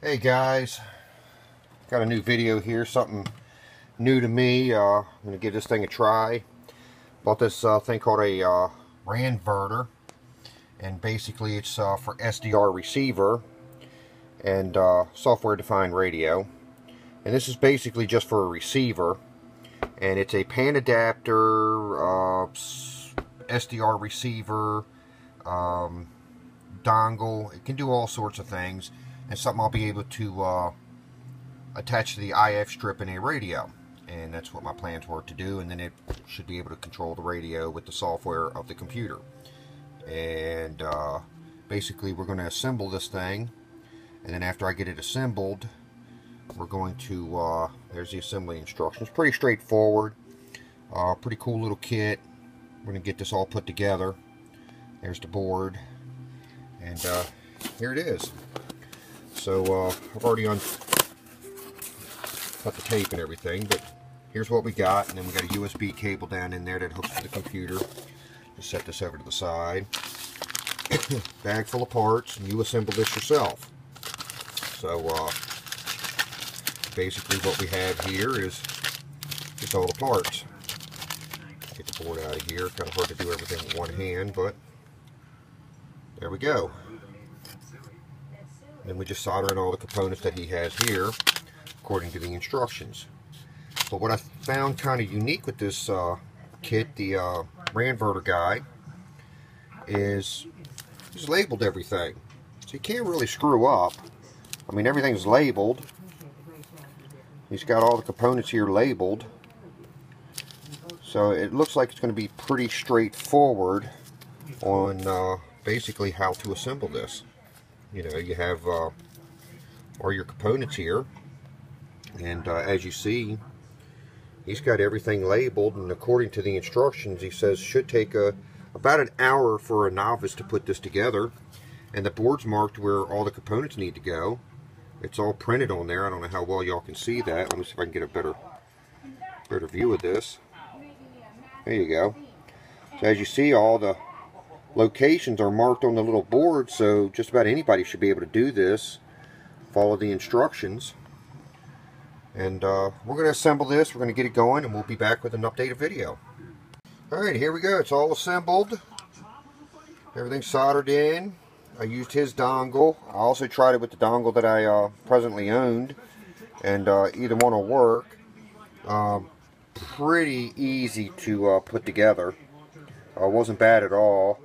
Hey guys, got a new video here, something new to me. Uh, I'm going to give this thing a try. Bought this uh, thing called a uh, Ranverter, and basically it's uh, for SDR receiver and uh, software-defined radio. And this is basically just for a receiver, and it's a pan adapter, uh, SDR receiver, um, dongle. It can do all sorts of things and something I'll be able to uh, attach to the IF strip in a radio. And that's what my plans were to do and then it should be able to control the radio with the software of the computer. And uh, basically we're going to assemble this thing and then after I get it assembled we're going to uh, there's the assembly instructions. Pretty straightforward. Uh, pretty cool little kit. We're going to get this all put together. There's the board. And uh, here it is so uh, I've already on cut the tape and everything, but here's what we got. And then we got a USB cable down in there that hooks to the computer. Just set this over to the side. Bag full of parts, and you assemble this yourself. So uh, basically what we have here is just all the parts. Get the board out of here. Kind of hard to do everything with one hand, but there we go. Then we just solder in all the components that he has here according to the instructions. But what I found kind of unique with this uh, kit, the uh, Ranverter guy, is he's labeled everything. So you can't really screw up. I mean, everything's labeled. He's got all the components here labeled. So it looks like it's going to be pretty straightforward on uh, basically how to assemble this you know you have uh, all your components here. And uh, as you see he's got everything labeled and according to the instructions he says should take a about an hour for a novice to put this together. And the board's marked where all the components need to go. It's all printed on there. I don't know how well y'all can see that. Let me see if I can get a better better view of this. There you go. So as you see all the locations are marked on the little board so just about anybody should be able to do this. Follow the instructions. And uh, we're going to assemble this we're going to get it going and we'll be back with an updated video. Alright here we go it's all assembled. Everything's soldered in. I used his dongle. I also tried it with the dongle that I uh, presently owned and uh, either one will work. Um, pretty easy to uh, put together. Uh, wasn't bad at all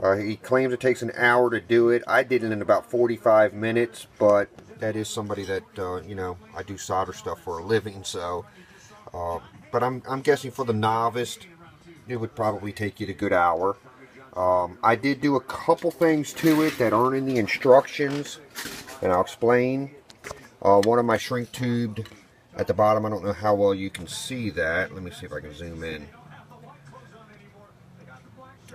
uh, he claims it takes an hour to do it. I did it in about 45 minutes, but that is somebody that, uh, you know, I do solder stuff for a living, so. Uh, but I'm, I'm guessing for the novice, it would probably take you a good hour. Um, I did do a couple things to it that aren't in the instructions, and I'll explain. Uh, one of my shrink tubed at the bottom, I don't know how well you can see that. Let me see if I can zoom in.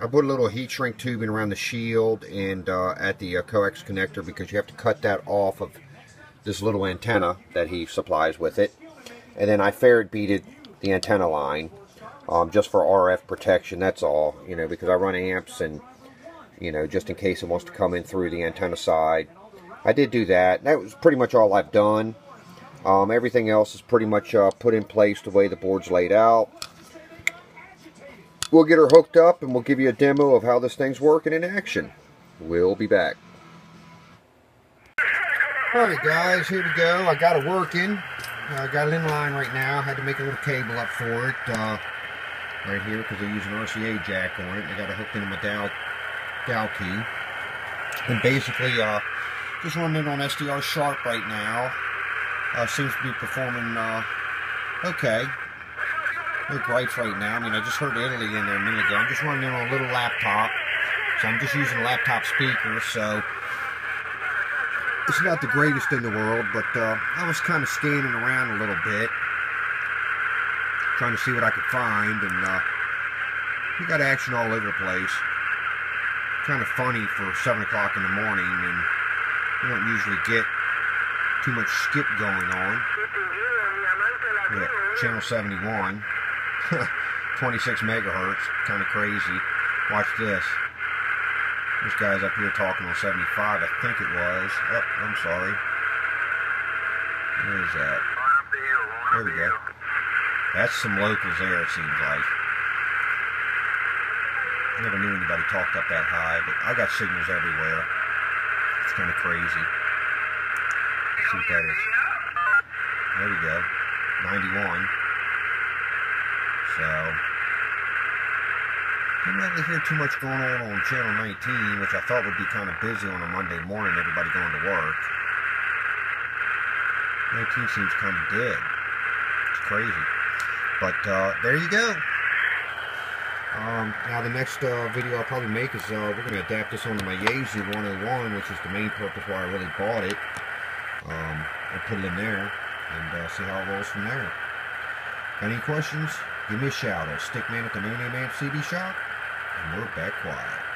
I put a little heat shrink tubing around the shield and uh, at the uh, coax connector because you have to cut that off of this little antenna that he supplies with it. And then I ferrite beaded the antenna line um, just for RF protection, that's all, you know, because I run amps and, you know, just in case it wants to come in through the antenna side. I did do that. That was pretty much all I've done. Um, everything else is pretty much uh, put in place the way the board's laid out we'll get her hooked up and we'll give you a demo of how this thing's working in action. We'll be back. Alright guys, here we go. I got it working. I got it in line right now. I had to make a little cable up for it. Uh, right here because I use an RCA jack on it. I got it hooked into my Dow, Dow key. And basically, uh, just running it on SDR Sharp right now. Uh, seems to be performing uh, okay. No gripes right now. I mean, I just heard Italy in there a minute ago. I'm just running on a little laptop. So I'm just using a laptop speaker, so it's not the greatest in the world, but uh, I was kind of scanning around a little bit, trying to see what I could find, and uh, we got action all over the place. Kind of funny for 7 o'clock in the morning, and we don't usually get too much skip going on. channel 71. 26 megahertz, kind of crazy. Watch this. This guy's up here talking on 75, I think it was. Oh, I'm sorry. Where is that? There we go. That's some locals there, it seems like. Never knew anybody talked up that high, but I got signals everywhere. It's kind of crazy. Let's see what that is. There we go. 91. So, didn't really hear too much going on on Channel 19, which I thought would be kind of busy on a Monday morning, everybody going to work. 19 seems kind of dead. It's crazy. But uh, there you go. Um, now the next uh, video I'll probably make is uh, we're going to adapt this onto my Yaesu 101, which is the main purpose why I really bought it. Um, I'll put it in there and uh, see how it rolls from there. Any questions? Give me a shout. At Stickman at the Name Amp CD Shop. And we're back quiet.